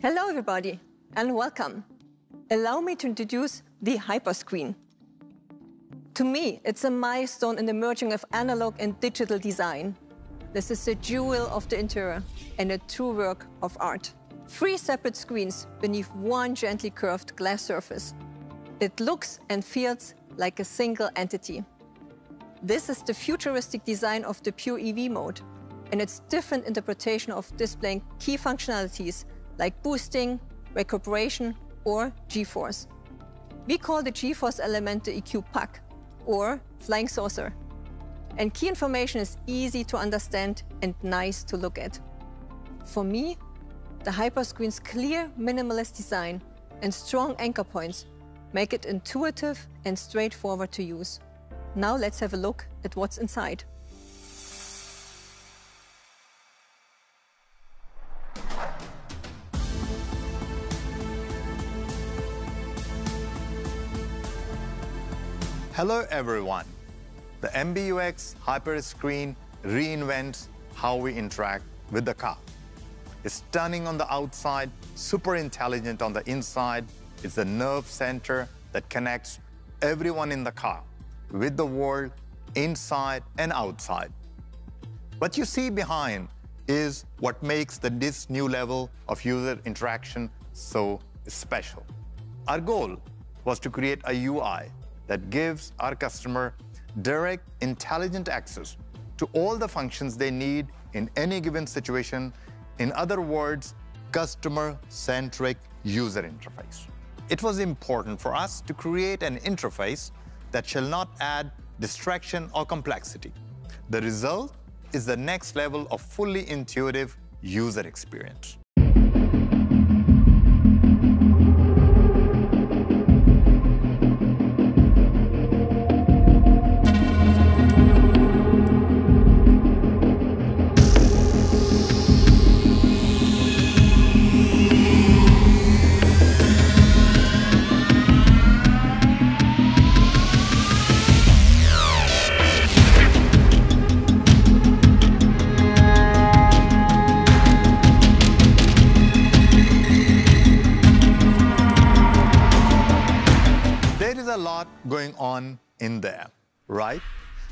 Hello, everybody, and welcome. Allow me to introduce the Hyperscreen. To me, it's a milestone in the merging of analog and digital design. This is a jewel of the interior and a true work of art. Three separate screens beneath one gently curved glass surface. It looks and feels like a single entity. This is the futuristic design of the pure EV mode and its different interpretation of displaying key functionalities like boosting, recuperation, or G-force. We call the G-force element the EQ puck, or flying saucer. And key information is easy to understand and nice to look at. For me, the Hyperscreen's clear minimalist design and strong anchor points make it intuitive and straightforward to use. Now let's have a look at what's inside. Hello everyone. The MBUX Hyperscreen reinvents how we interact with the car. It's stunning on the outside, super intelligent on the inside. It's the nerve center that connects everyone in the car with the world inside and outside. What you see behind is what makes the, this new level of user interaction so special. Our goal was to create a UI that gives our customer direct, intelligent access to all the functions they need in any given situation. In other words, customer-centric user interface. It was important for us to create an interface that shall not add distraction or complexity. The result is the next level of fully intuitive user experience. Going on in there, right?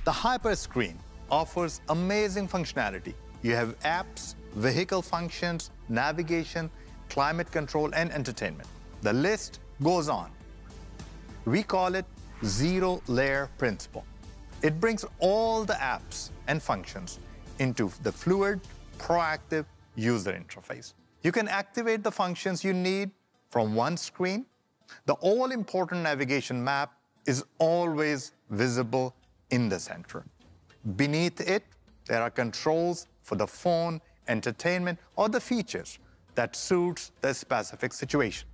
The Hyperscreen offers amazing functionality. You have apps, vehicle functions, navigation, climate control, and entertainment. The list goes on. We call it zero layer principle. It brings all the apps and functions into the fluid, proactive user interface. You can activate the functions you need from one screen. The all-important navigation map is always visible in the center. Beneath it, there are controls for the phone, entertainment, or the features that suits the specific situation.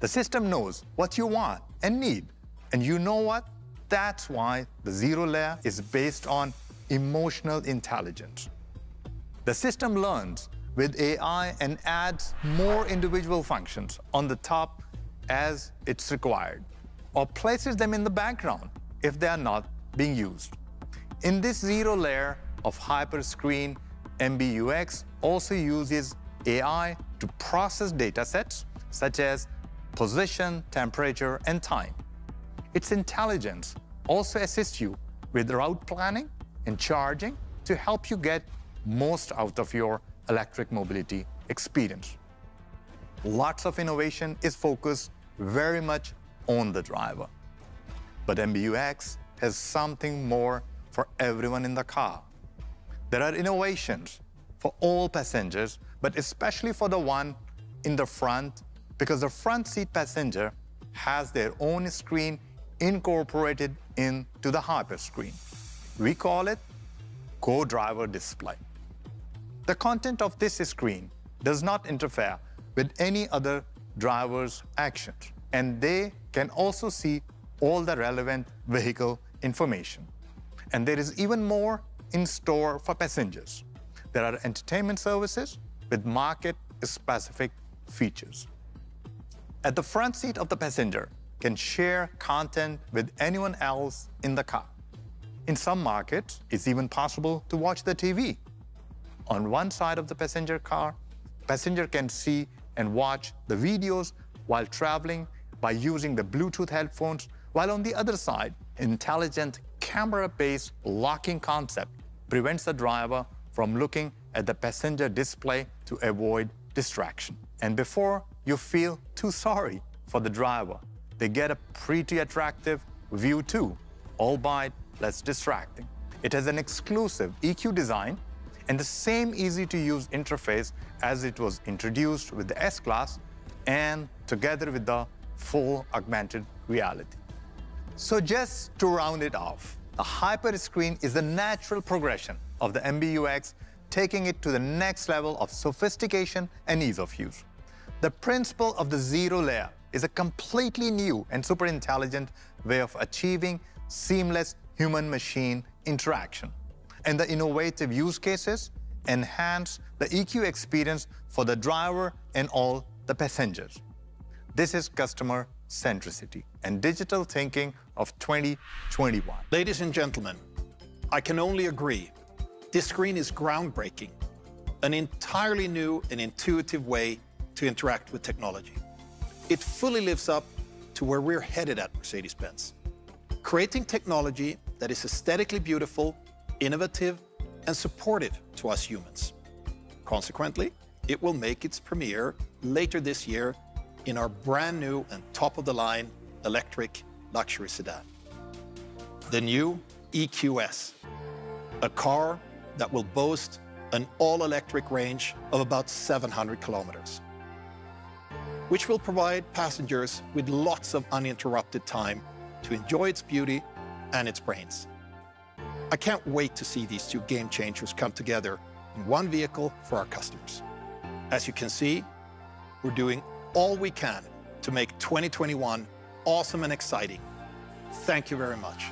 The system knows what you want and need. And you know what? That's why the zero layer is based on emotional intelligence. The system learns with AI and adds more individual functions on the top as it's required or places them in the background if they are not being used. In this zero layer of Hyperscreen, MBUX also uses AI to process data sets such as position, temperature, and time. Its intelligence also assists you with route planning and charging to help you get most out of your electric mobility experience. Lots of innovation is focused very much on the driver. But MBUX has something more for everyone in the car. There are innovations for all passengers, but especially for the one in the front, because the front seat passenger has their own screen incorporated into the hyper screen. We call it co-driver display. The content of this screen does not interfere with any other driver's actions and they can also see all the relevant vehicle information. And there is even more in store for passengers. There are entertainment services with market-specific features. At the front seat of the passenger can share content with anyone else in the car. In some markets, it's even possible to watch the TV. On one side of the passenger car, passenger can see and watch the videos while traveling by using the Bluetooth headphones, while on the other side, intelligent camera-based locking concept prevents the driver from looking at the passenger display to avoid distraction. And before you feel too sorry for the driver, they get a pretty attractive view too, albeit less distracting. It has an exclusive EQ design and the same easy-to-use interface as it was introduced with the S-Class and together with the full augmented reality. So just to round it off, the Hyper Screen is the natural progression of the MBUX, taking it to the next level of sophistication and ease of use. The principle of the zero layer is a completely new and super intelligent way of achieving seamless human-machine interaction. And the innovative use cases enhance the EQ experience for the driver and all the passengers. This is customer centricity and digital thinking of 2021. Ladies and gentlemen, I can only agree. This screen is groundbreaking, an entirely new and intuitive way to interact with technology. It fully lives up to where we're headed at Mercedes-Benz, creating technology that is aesthetically beautiful, innovative, and supportive to us humans. Consequently, it will make its premiere later this year in our brand new and top-of-the-line electric luxury sedan. The new EQS, a car that will boast an all-electric range of about 700 kilometers, which will provide passengers with lots of uninterrupted time to enjoy its beauty and its brains. I can't wait to see these two game changers come together in one vehicle for our customers. As you can see, we're doing all we can to make 2021 awesome and exciting. Thank you very much.